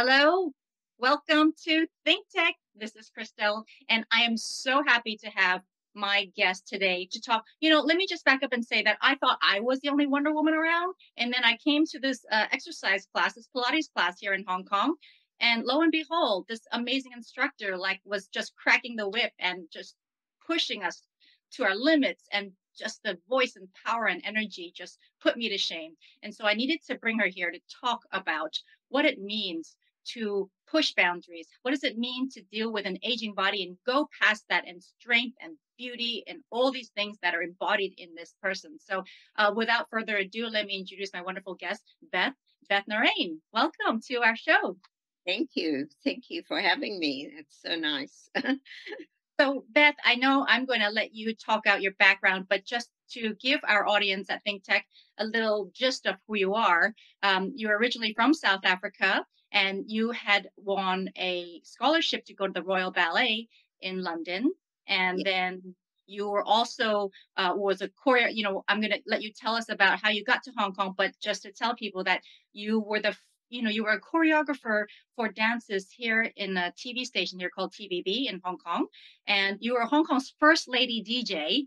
Hello, welcome to Think Tech. This is Crystal, and I am so happy to have my guest today to talk. You know, let me just back up and say that I thought I was the only Wonder Woman around, and then I came to this uh, exercise class, this Pilates class here in Hong Kong, and lo and behold, this amazing instructor like was just cracking the whip and just pushing us to our limits and just the voice and power and energy just put me to shame. And so I needed to bring her here to talk about what it means to push boundaries. What does it mean to deal with an aging body and go past that and strength and beauty and all these things that are embodied in this person? So, uh, without further ado, let me introduce my wonderful guest, Beth. Beth Narain, welcome to our show. Thank you. Thank you for having me. It's so nice. So, Beth, I know I'm going to let you talk out your background, but just to give our audience at Think Tech a little gist of who you are, um, you're originally from South Africa and you had won a scholarship to go to the Royal Ballet in London. And yeah. then you were also uh, was a choreo. You know, I'm going to let you tell us about how you got to Hong Kong, but just to tell people that you were the you know, you were a choreographer for dances here in a TV station here called TVB in Hong Kong, and you were Hong Kong's first lady DJ.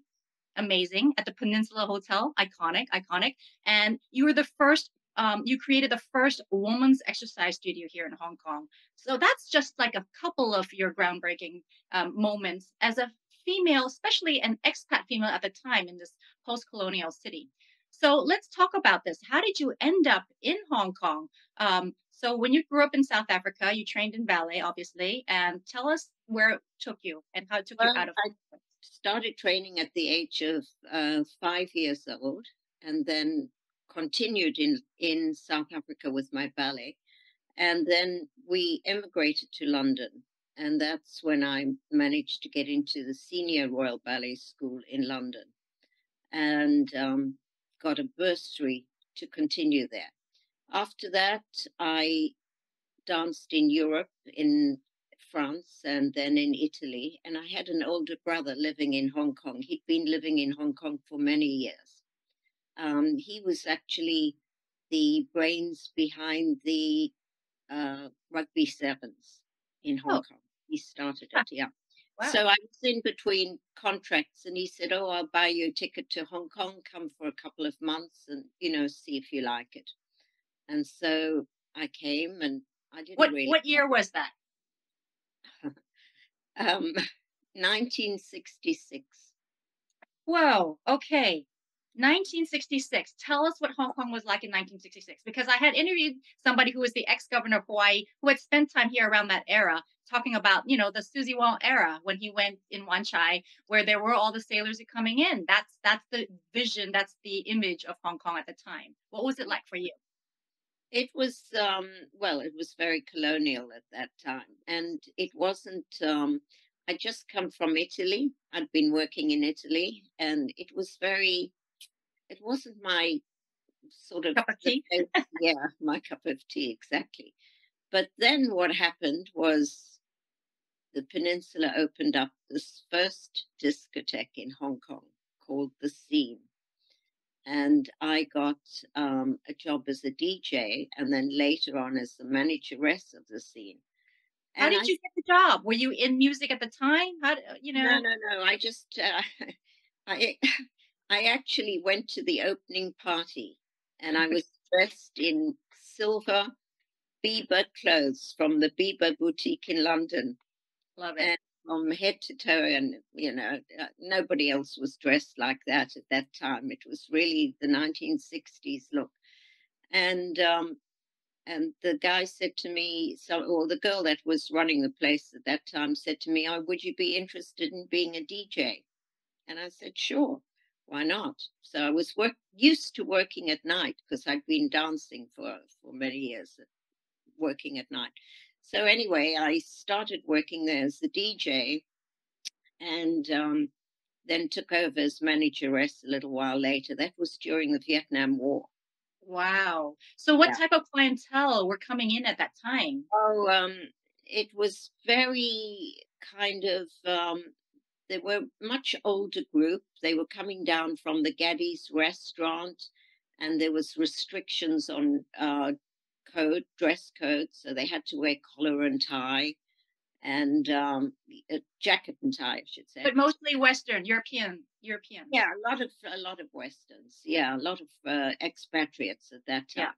Amazing at the Peninsula Hotel, iconic, iconic. And you were the first. Um, you created the first woman's exercise studio here in Hong Kong. So that's just like a couple of your groundbreaking um, moments as a female, especially an expat female at the time in this post-colonial city. So let's talk about this. How did you end up in Hong Kong? Um, so when you grew up in South Africa, you trained in ballet, obviously, and tell us where it took you and how it took well, you out of. I started training at the age of uh, five years old, and then continued in in South Africa with my ballet, and then we emigrated to London, and that's when I managed to get into the senior Royal Ballet School in London, and um, got a bursary to continue there. After that, I danced in Europe, in France, and then in Italy. And I had an older brother living in Hong Kong. He'd been living in Hong Kong for many years. Um, he was actually the brains behind the uh, rugby sevens in Hong oh. Kong. He started it, yeah. Wow. So I was in between contracts, and he said, "Oh, I'll buy you a ticket to Hong Kong. Come for a couple of months, and you know, see if you like it." And so I came, and I didn't what, really. What year was that? um, 1966. Whoa. Okay. 1966. Tell us what Hong Kong was like in 1966, because I had interviewed somebody who was the ex-governor of Hawaii who had spent time here around that era, talking about you know the Suzie Wong era when he went in Wan Chai, where there were all the sailors coming in. That's that's the vision, that's the image of Hong Kong at the time. What was it like for you? It was um, well, it was very colonial at that time, and it wasn't. Um, I just come from Italy. I'd been working in Italy, and it was very it wasn't my sort of cup of tea. yeah, my cup of tea exactly. But then what happened was the peninsula opened up this first discotheque in Hong Kong called The Scene. And I got um, a job as a DJ and then later on as the manageress of the scene. How did I, you get the job? Were you in music at the time? How you know? No, no, no. I just uh, I I actually went to the opening party and I was dressed in silver Biba clothes from the Biba boutique in London. Love it. And from head to toe, and you know, uh, nobody else was dressed like that at that time. It was really the 1960s look. And um, and the guy said to me, so, or the girl that was running the place at that time said to me, "Oh, would you be interested in being a DJ?" And I said, "Sure." Why not? So I was work, used to working at night because I'd been dancing for, for many years, working at night. So anyway, I started working there as the DJ and um, then took over as manageress a little while later. That was during the Vietnam War. Wow. So what yeah. type of clientele were coming in at that time? Oh, um, it was very kind of um, they were much older group. They were coming down from the Gaddi's restaurant, and there was restrictions on uh, code, dress code. So they had to wear collar and tie and um, a jacket and tie, I should say. But mostly Western, European, European. Yeah, a lot of a lot of Westerns. Yeah, a lot of uh, expatriates at that time. Yeah.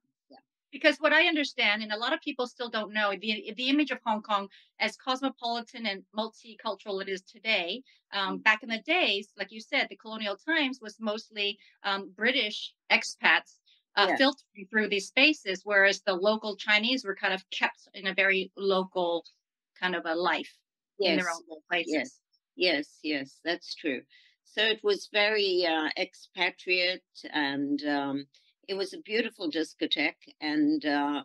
Because what I understand, and a lot of people still don't know, the the image of Hong Kong as cosmopolitan and multicultural it is today. Um, mm. Back in the days, like you said, the colonial times was mostly um, British expats uh, yeah. filtering through these spaces, whereas the local Chinese were kind of kept in a very local kind of a life yes. in their own little places. Yes, yes, yes, that's true. So it was very uh, expatriate, and um, it was a beautiful discotheque. And uh,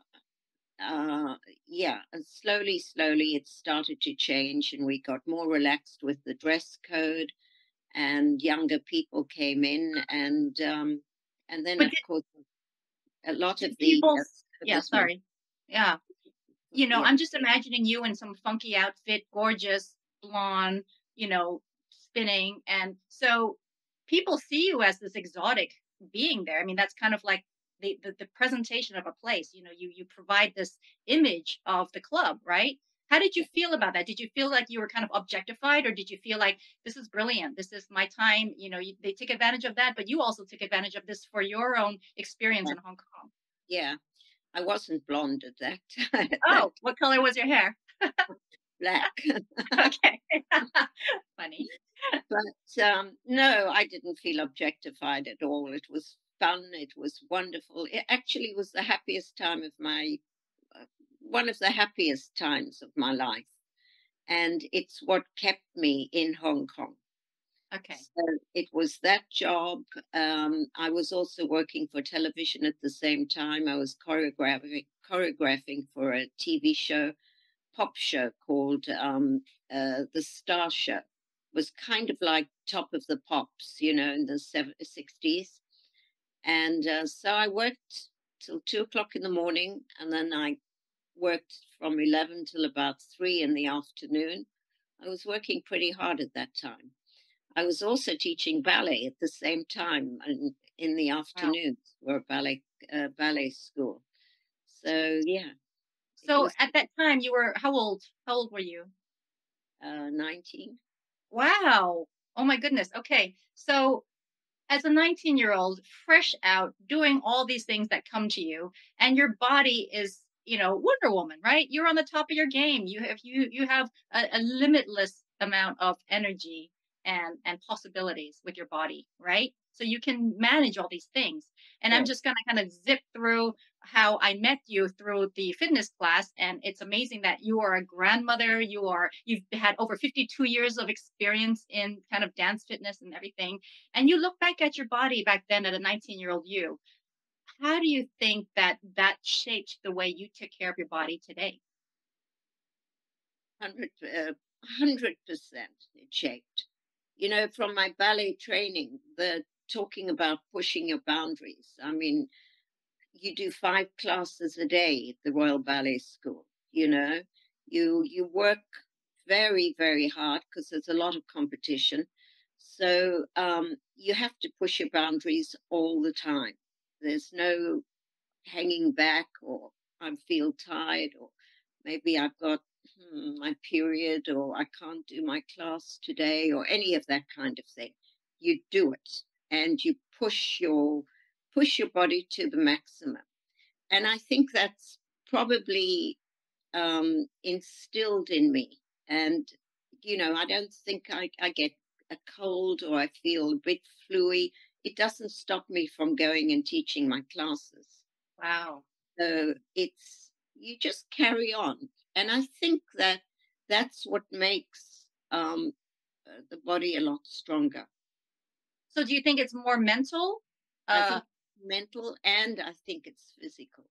uh, yeah, and slowly, slowly, it started to change, and we got more relaxed with the dress code, and younger people came in, and um, and then but of did, course a lot of the people. yeah, sorry. Yeah, you know, yeah. I'm just imagining you in some funky outfit, gorgeous, blonde, you know, spinning. And so people see you as this exotic being there. I mean, that's kind of like the, the, the presentation of a place. You know, you you provide this image of the club, right? How did you feel about that? Did you feel like you were kind of objectified, or did you feel like this is brilliant? This is my time. You know, you, they take advantage of that, but you also took advantage of this for your own experience yeah. in Hong Kong. Yeah, I wasn't blonde at that. Oh, what color was your hair? Black. okay. Funny. But um, no, I didn't feel objectified at all. It was fun. It was wonderful. It actually was the happiest time of my, uh, one of the happiest times of my life. And it's what kept me in Hong Kong. Okay. So it was that job. Um, I was also working for television at the same time. I was choreographing choreographing for a TV show, pop show called um, uh, The Star Show. It was kind of like Top of the Pops, you know, in the 60s. And uh, so I worked till two o'clock in the morning, and then I worked from 11 till about three in the afternoon. I was working pretty hard at that time. I was also teaching ballet at the same time in, in the afternoons wow. for ballet uh, ballet school. So yeah. So was, at that time, you were how old? How old were you? Uh, nineteen. Wow. Oh my goodness. Okay. So as a 19 year old, fresh out, doing all these things that come to you, and your body is, you know, Wonder Woman, right? You're on the top of your game. You have you you have a, a limitless amount of energy and and possibilities with your body right so you can manage all these things. And i'm just going to kind of zip through how i met you through the fitness class and it's amazing that you are a grandmother you are you've had over 52 years of experience in kind of dance fitness and everything and you look back at your body back then at a 19 year old you. How do you think that that shaped the way you took care of your body today? 100 uh, 100% it shaped. You know, from my ballet training, the talking about pushing your boundaries. I mean, you do five classes a day at the Royal Ballet School. You know, you you work very very hard because there's a lot of competition. So um, you have to push your boundaries all the time. There's no hanging back or I feel tired or maybe I've got hmm, my period or I can't do my class today or any of that kind of thing. You do it and you push your push your body to the maximum. And I think that's probably um, instilled in me. And you know, I don't think I, I get a cold or I feel a bit fluey. It doesn't stop me from going and teaching my classes. Wow. So it's you just carry on and I think that that's what makes um, uh, the body a lot stronger. So, do you think it's more mental? Uh, mental, and I think it's physical.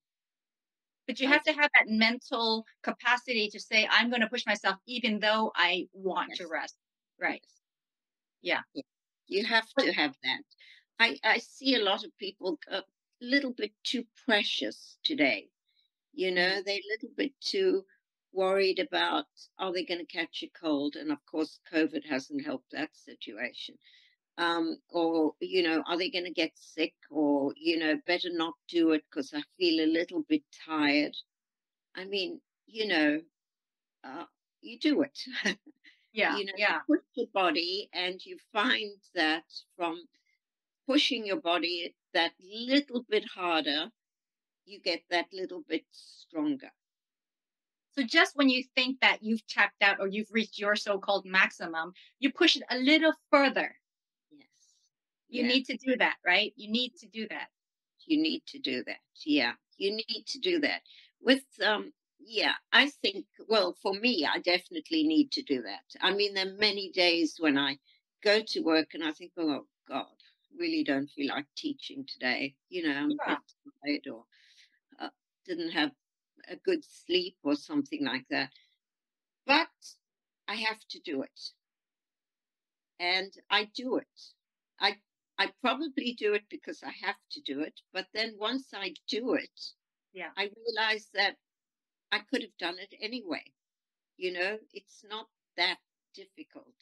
But you have to have that mental capacity to say, "I'm going to push myself, even though I want yes. to rest." Right. Yeah. yeah. You have to have that. I I see a lot of people a little bit too precious today. You know, mm-hmm. they're a little bit too worried about are they going to catch a cold? And of course, COVID hasn't helped that situation. Um, or you know, are they going to get sick, or you know, better not do it because I feel a little bit tired. I mean, you know, uh, you do it. Yeah. you know, you Yeah. push your body, and you find that from pushing your body that little bit harder, you get that little bit stronger. So just when you think that you've tapped out or you've reached your so-called maximum, you push it a little further. You Yeah. need to do that, right? You need to do that. You need to do that. Yeah. You need to do that. With um yeah, I think well, for me, I definitely need to do that. I mean, there are many days when I go to work and I think, oh God, really don't feel like teaching today. You know, I'm Yeah. tired or uh, didn't have a good sleep or something like that. But I have to do it. And I do it. I probably do it because I have to do it. But then once I do it, Yeah. I realize that I could have done it anyway. You know, it's not that difficult.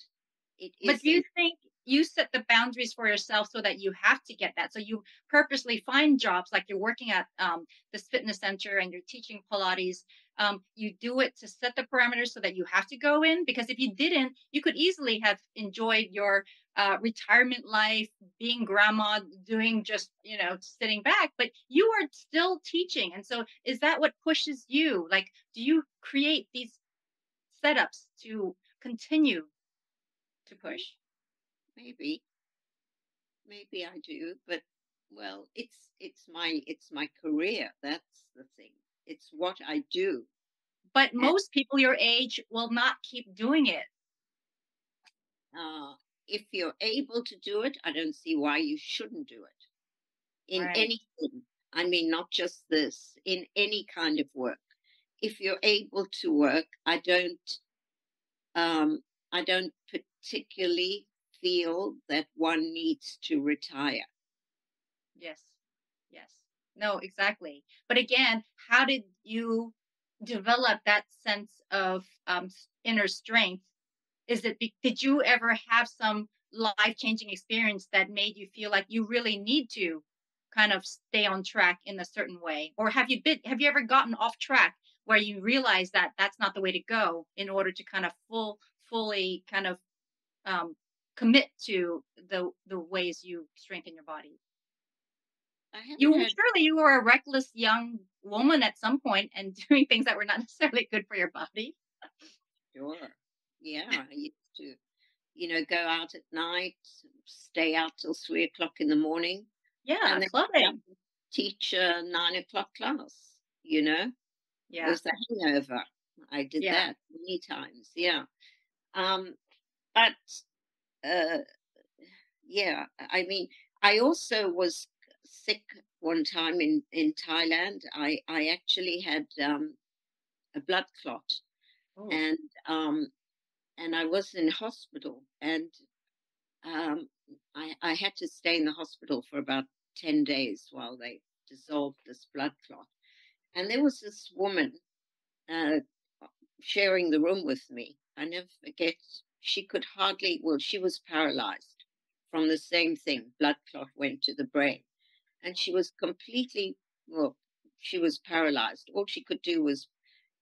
It But do you think you set the boundaries for yourself so that you have to get that? So you purposely find jobs like you're working at um, this fitness center and you're teaching Pilates. Um, you do it to set the parameters so that you have to go in. Because if you didn't, you could easily have enjoyed your uh, retirement life, being grandma, doing just, you know, sitting back, but you are still teaching. And so is that what pushes you? Like, do you create these setups to continue to push? Maybe, maybe I do, but well, it's it's my it's my career. That's the thing. It's what I do. But And most people your age will not keep doing it. uh, if you're able to do it, I don't see why you shouldn't do it in Right. anything. I mean, not just this, in any kind of work. If you're able to work, I don't um, I don't particularly feel that one needs to retire. Yes. Yes. No, exactly. But again, how did you develop that sense of um, inner strength? Is it, did you ever have some life changing experience that made you feel like you really need to kind of stay on track in a certain way? Or have you been, have you ever gotten off track where you realize that that's not the way to go in order to kind of full, fully kind of um, commit to the the ways you strengthen your body. You had surely you were a reckless young woman at some point and doing things that were not necessarily good for your body. sure. Yeah, I used to, you know, go out at night, stay out till three o'clock in the morning, Yeah, and then get up clubbing. teach a nine o'clock class. You know, Yeah, was the hangover. I did yeah, that many times. Yeah. Um, but uh, yeah, I mean, I also was sick one time in in Thailand. I I actually had um, a blood clot, oh, and um, and I was in hospital, and um, I I had to stay in the hospital for about ten days while they dissolved this blood clot. And there was this woman uh, sharing the room with me. I never forget. She could hardly. Well, she was paralyzed from the same thing. Blood clot went to the brain, and she was completely well. She was paralyzed. All she could do was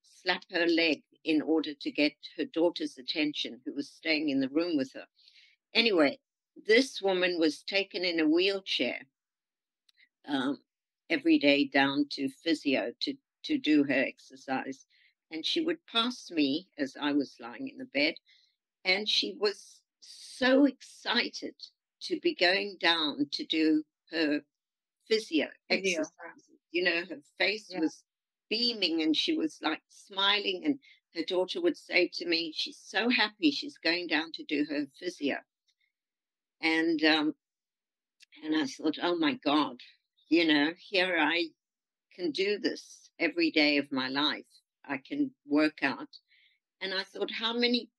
slap her leg in order to get her daughter's attention, who was staying in the room with her. Anyway, this woman was taken in a wheelchair um, every day down to physio to, to do her exercise. And she would pass me as I was lying in the bed, and she was so excited to be going down to do her physio exercises. You know, her face Yeah, was beaming and she was like smiling. And her daughter would say to me, She's so happy she's going down to do her physio. And um, and I thought, oh my God, you know, here I can do this every day of my life. I can work out. And I thought, how many,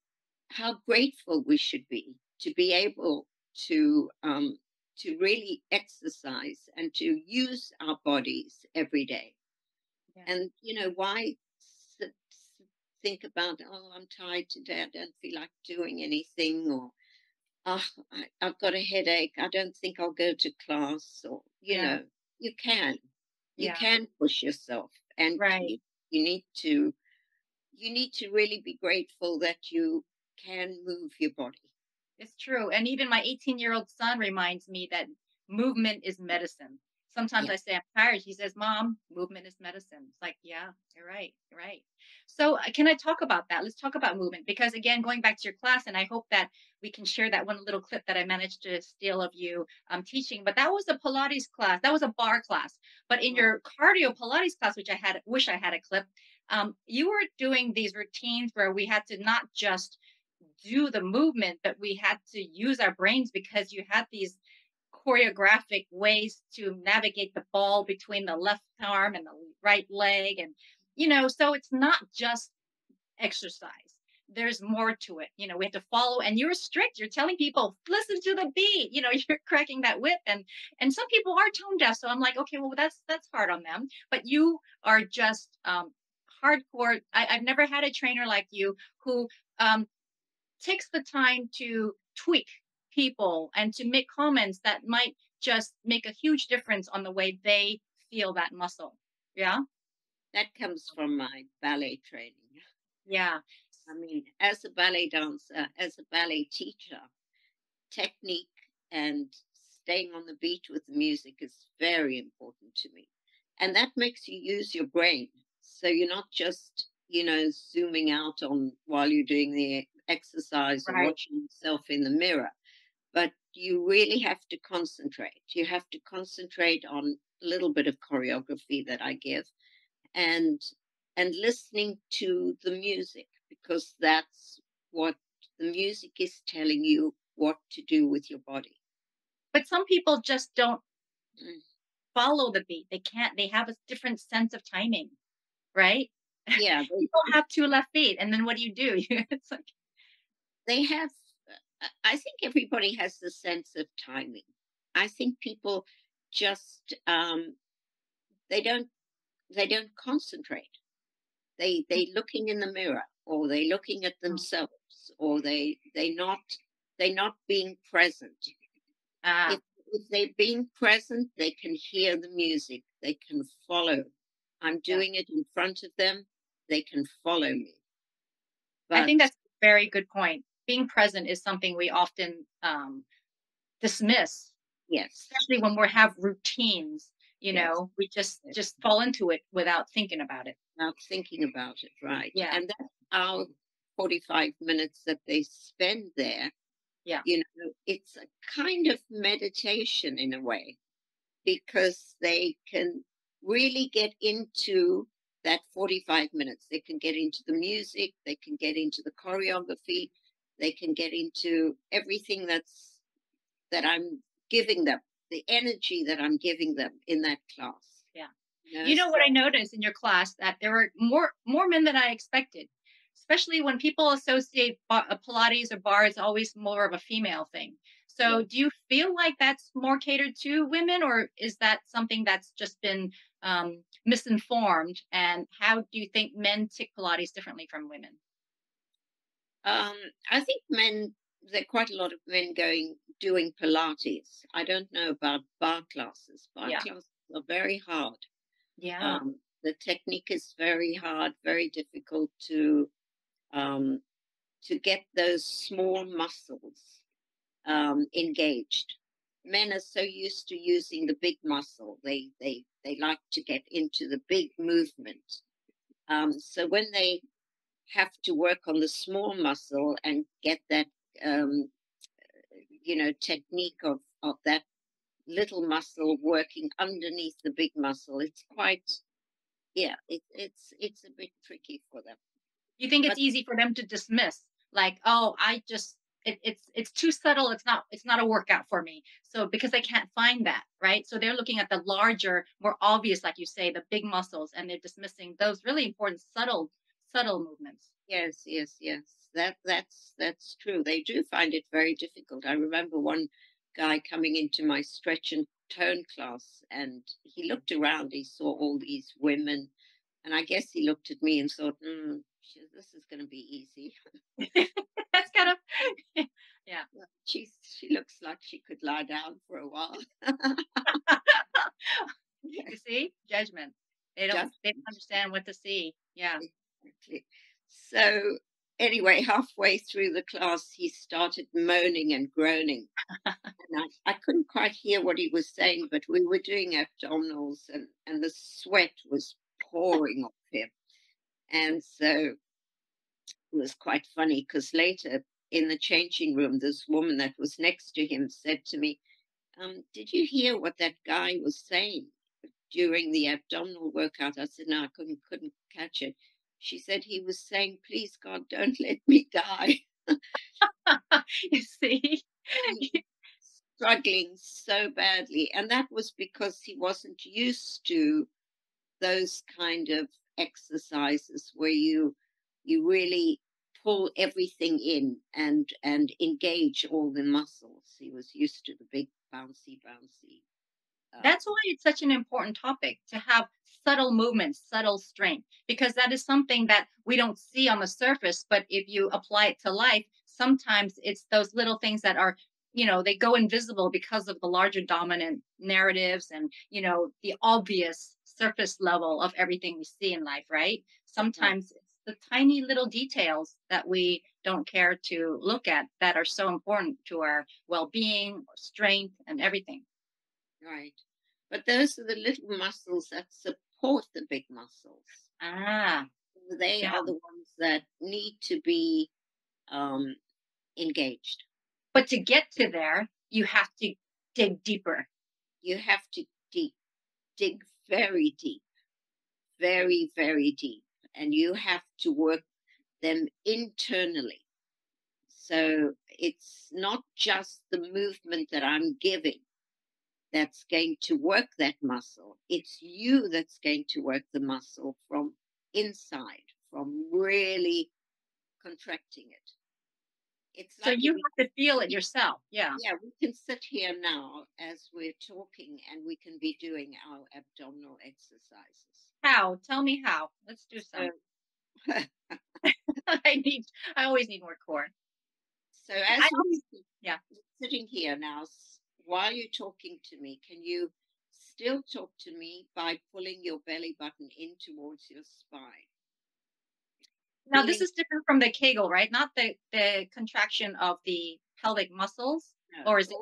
how grateful we should be to be able to um, to really exercise and to use our bodies every day. yeah, And you know, why think about, oh, I'm tired today, I don't feel like doing anything, or oh, I, I've got a headache. I don't think I'll go to class. Or, you Yeah. know, you can. You Yeah. can push yourself. And Right. you, you need to you need to really be grateful that you can move your body. It's true. And even my 18 year old son reminds me that movement is medicine. Sometimes Yeah. I say I'm tired. He says, Mom, movement is medicine. It's like, yeah, you're right. You're right. So, uh, can I talk about that? Let's talk about movement because, again, going back to your class, and I hope that we can share that one little clip that I managed to steal of you um, teaching. But that was a Pilates class, that was a barre class. But in your cardio Pilates class, which I had, wish I had a clip, um, you were doing these routines where we had to not just do the movement, but we had to use our brains because you had these choreographic ways to navigate the ball between the left arm and the right leg. And, you know, so it's not just exercise. There's more to it. You know, we have to follow and you're strict. You're telling people, listen to the beat. You know, you're cracking that whip. And and some people are tone deaf. So I'm like, okay, well, that's that's hard on them. But you are just um hardcore. I, I've never had a trainer like you who um takes the time to tweak people and to make comments that might just make a huge difference on the way they feel that muscle. Yeah. That comes from my ballet training. Yeah. I mean, as a ballet dancer, as a ballet teacher, technique and staying on the beat with the music is very important to me. And that makes you use your brain. So you're not just, you know, zooming out on while you're doing the exercise or watching yourself in the mirror, but you really have to concentrate. You have to concentrate on a little bit of choreography that I give and and listening to the music because that's what the music is telling you what to do with your body. But some people just don't Mm. follow the beat. They can't, they have a different sense of timing, right? Yeah, they, People have two left feet. And then what do you do? it's like, they have I think everybody has the sense of timing. I think people just um they don't they don't concentrate. They they looking in the mirror or they looking at themselves or they they not they not being present. ah, if, if they're being present, they can hear the music, they can follow. I'm doing it in front of them, they can follow me. I think that's a very good point. Being present is something we often um, dismiss yes, especially when we have routines you yes, know we just yes, just fall into it without thinking about it now thinking about it, right? yeah And that's our 45 minutes that they spend there. yeah You know, it's a kind of meditation in a way because they can really get into that 45 minutes. They can get into the music, they can get into the choreography, they can get into everything that's that I'm giving them, the energy that I'm giving them in that class. yeah. You know, you know what i noticed in your class? That there were more more men than i expected especially when people associate uh, pilates or barre it's always more of a female thing. So do you feel like that's more catered to women or is that something that's just been um, misinformed? And how do you think men take pilates differently from women Um, I think men, there are quite a lot of men going doing Pilates. I don't know about barre classes. Barre yeah classes are very hard. yeah Um, the technique is very hard, very difficult to um, to get those small muscles um, engaged. Men are so used to using the big muscle; they they they like to get into the big movement. Um, so when they have to work on the small muscle and get that um, you know technique of of that little muscle working underneath the big muscle, it's quite yeah, it, it's it's a bit tricky for them. you think But it's easy for them to dismiss like oh i just it, it's it's too subtle it's not it's not a workout for me. So because they can't find that right? So they're looking at the larger more obvious like you say the big muscles and they're dismissing those really important subtle subtle movements yes, yes, yes, that that's that's true. They do find it very difficult. I remember one guy coming into my stretch and tone class, and he looked around. He saw all these women, and I guess he looked at me and thought, mm, "This is going to be easy." that's kind of Yeah. She's she looks like she could lie down for a while. you see? Judgment. They don't they don't understand what to see. Yeah. Exactly. So anyway, halfway through the class, he started moaning and groaning. and I, I couldn't quite hear what he was saying, but we were doing abdominals and, and the sweat was pouring off him. And so it was quite funny because later in the changing room, this woman that was next to him said to me, um, Did you hear what that guy was saying during the abdominal workout? I said, No, I couldn't, couldn't catch it. She said he was saying, Please, God, don't let me die. you see? struggling so badly. And that was because he wasn't used to those kind of exercises where you you really pull everything in and and engage all the muscles. He was used to the big bouncy bouncy. Uh, That's why it's such an important topic to have subtle movements, subtle strength, because that is something that we don't see on the surface. But if you apply it to life, sometimes it's those little things that are you know they go invisible because of the larger dominant narratives and you know the obvious surface level of everything we see in life right? Sometimes it's the tiny little details that we don't care to look at that are so important to our well-being strength and everything. Right but those are the little muscles that support the big muscles ah they yeah. are the ones that need to be um, engaged but to get to there, you have to dig deeper. You have to deep, dig very deep, very, very deep. And you have to work them internally. So it's not just the movement that I'm giving that's going to work that muscle. It's you that's going to work the muscle from inside, from really contracting it. It's so you have to feel it yourself. Yeah. Yeah, we can sit here now as we're talking and we can be doing our abdominal exercises. How? Tell me how. Let's do some. So, I need I always need more core. So as always, yeah, sitting here now while you're talking to me, can you still talk to me by pulling your belly button in towards your spine? Now this is different from the Kegel, right? Not the the contraction of the pelvic muscles, no, or is it?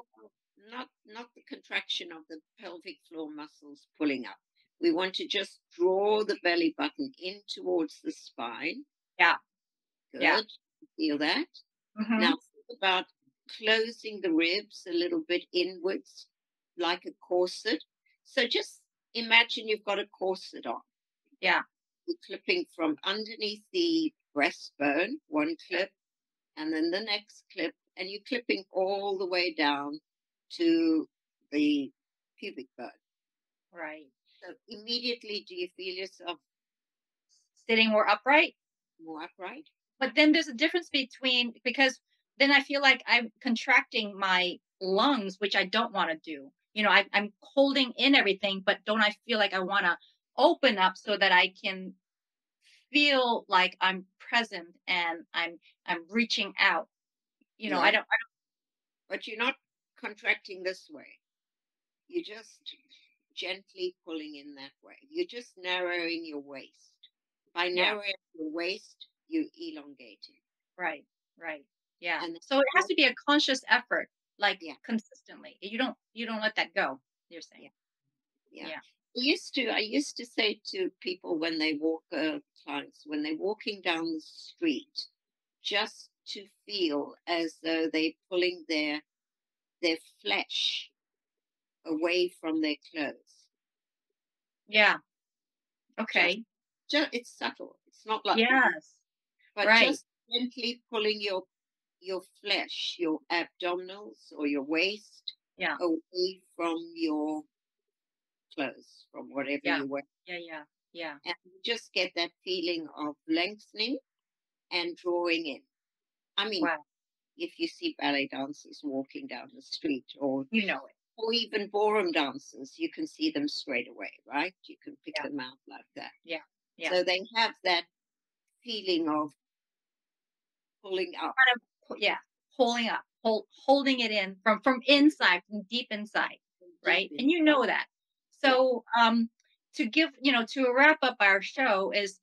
Not not the contraction of the pelvic floor muscles pulling up. We want to just draw the belly button in towards the spine. Yeah. Good. Yeah. Feel that. Mm-hmm. Now think about closing the ribs a little bit inwards, like a corset. So just imagine you've got a corset on. Yeah clipping from underneath the breastbone, one clip, and then the next clip, and you're clipping all the way down to the pubic bone. Right. So immediately, do you feel yourself sitting more upright? More upright. But then there's a difference between because then I feel like I'm contracting my lungs, which I don't want to do. You know, I, I'm holding in everything, but don't I feel like I want to open up so that I can feel like I'm present and I'm I'm reaching out. You know, yeah. I don't I don't but you're not contracting this way. You're just gently pulling in that way. You're just narrowing your waist. By narrowing yeah. your waist, you're elongating. Right, right. Yeah. And so it has to be a conscious effort, like yeah. consistently. You don't you don't let that go, you're saying. Yeah. yeah I used to I used to say to people when they walk uh, clients when they're walking down the street, just to feel as though they're pulling their their flesh away from their clothes. Yeah. Okay. Just, just it's subtle. It's not like yes, but right. just gently pulling your your flesh, your abdominals or your waist, yeah, away from your clothes from whatever yeah. you wear. Yeah, yeah, yeah. And you just get that feeling of lengthening and drawing in. I mean, wow. if you see ballet dancers walking down the street or you know it. Or even ballroom dancers, you can see them straight away, right? You can pick yeah. them out like that. Yeah. Yeah. So they have that feeling of pulling up. Kind of, yeah, holding up, hold, holding it in from from inside, from deep inside, right? And you know that. So, um, to give you know to wrap up our show is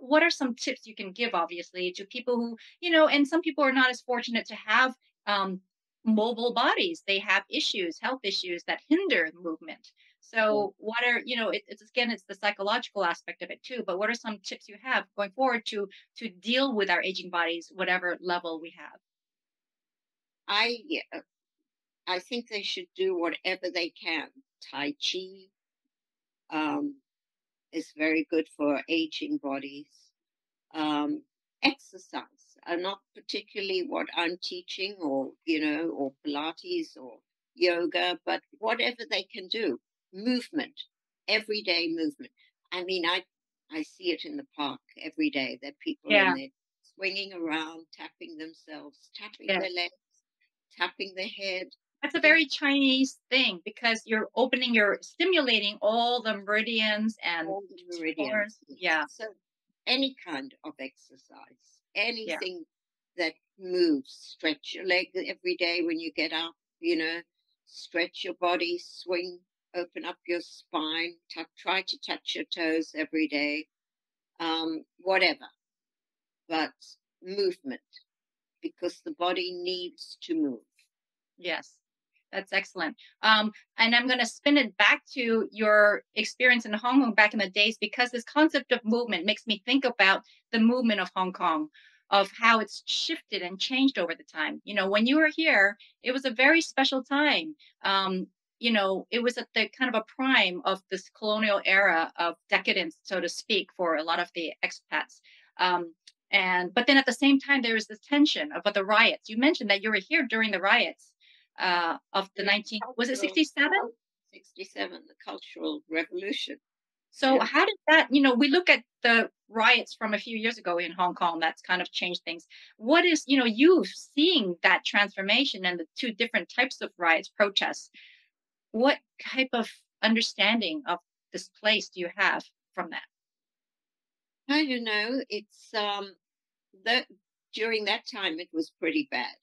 what are some tips you can give obviously to people who you know and some people are not as fortunate to have um, mobile bodies they have issues health issues that hinder movement. So what are you know it, it's again it's the psychological aspect of it too but what are some tips you have going forward to to deal with our aging bodies whatever level we have I yeah, I think they should do whatever they can. Tai Chi um, is very good for aging bodies. Um, exercise, uh, not particularly what I'm teaching, or you know, or Pilates or yoga, but whatever they can do. Movement, everyday movement. I mean, I I see it in the park every day. There people in yeah there swinging around, tapping themselves, tapping yes their legs, tapping their head, That's a very Chinese thing because you're opening, you're stimulating all the meridians and all the meridians. Yes. Yeah, So any kind of exercise, yeah, anything that moves, stretch your leg every day when you get up, you know, stretch your body, swing, open up your spine, tou- try to touch your toes every day, um, whatever, but movement because the body needs to move. yes. That's excellent. Um, and I'm going to spin it back to your experience in Hong Kong back in the days because this concept of movement makes me think about the movement of Hong Kong, of how it's shifted and changed over the time. You know, when you were here, it was a very special time. Um, you know, it was at the kind of a prime of this colonial era of decadence, so to speak, for a lot of the expats. Um, and but then at the same time, there was this tension about the riots. You mentioned that you were here during the riots uh, of the The 19 was it 67 67, the Cultural Revolution. so Yeah. how did that you know we look at the riots from a few years ago in hong kong that's kind of changed things what is you know you seeing that transformation and the two different types of riots protests what type of understanding of this place do you have from that I don't know. It's um that during that time it was pretty bad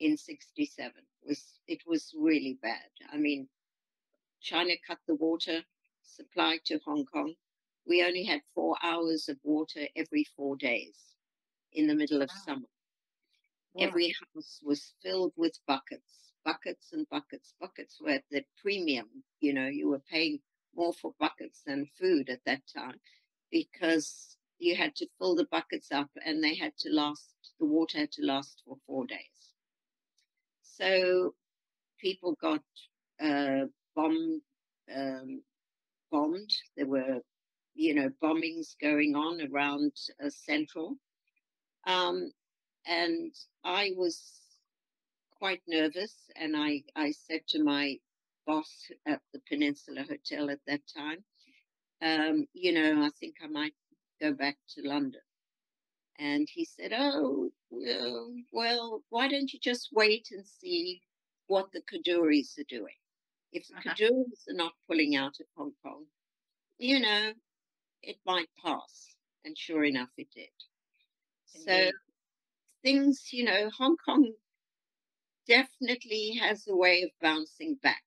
in 67. It was it was really bad. I mean, China cut the water supply to Hong Kong. We only had 4 hours of water every 4 days in the middle of wow summer. Every house was filled with buckets, buckets and buckets. Buckets were at the premium. You know, you were paying more for buckets than food at that time because you had to fill the buckets up and they had to last, the water had to last for four days. So people got uh, bomb, um, bombed. There were, you know, bombings going on around uh, Central. Um, and I was quite nervous. And I, I said to my boss at the Peninsula Hotel at that time, um, you know, I think I might go back to London. And he said, Oh, well, why don't you just wait and see what the Kadoories are doing? If the uh-huh. Kadoories are not pulling out of Hong Kong, you know, it might pass. And sure enough, it did. So indeed things, you know, Hong Kong definitely has a way of bouncing back.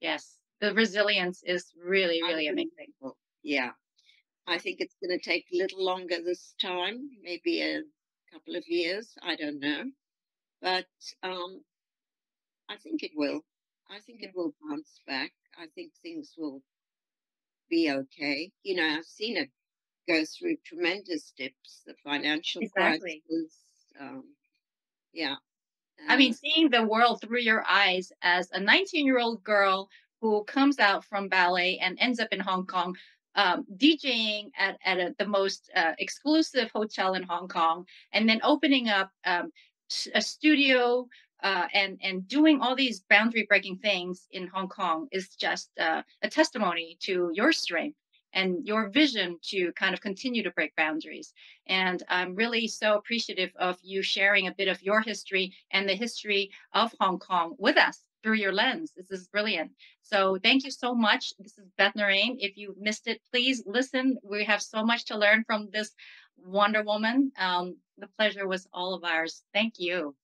yes the resilience is really really amazing. Yeah. I think it's going to take a little longer this time, maybe a couple of years. I don't know. But um, I think it will. I think it will bounce back. I think things will be okay. You know, I've seen it go through tremendous dips, the financial exactly crisis. Um, yeah. I mean, seeing the world through your eyes as a 19 year old girl who comes out from ballet and ends up in Hong Kong, um, DJing at, at a, the most uh, exclusive hotel in Hong Kong, and then opening up um, a studio uh, and, and doing all these boundary breaking things in Hong Kong is just uh, a testimony to your strength and your vision to kind of continue to break boundaries. And I'm really so appreciative of you sharing a bit of your history and the history of Hong Kong with us through your lens. This is brilliant. So thank you so much. This is Beth Narain. If you missed it, please listen. We have so much to learn from this Wonder Woman. Um, the pleasure was all of ours. Thank you.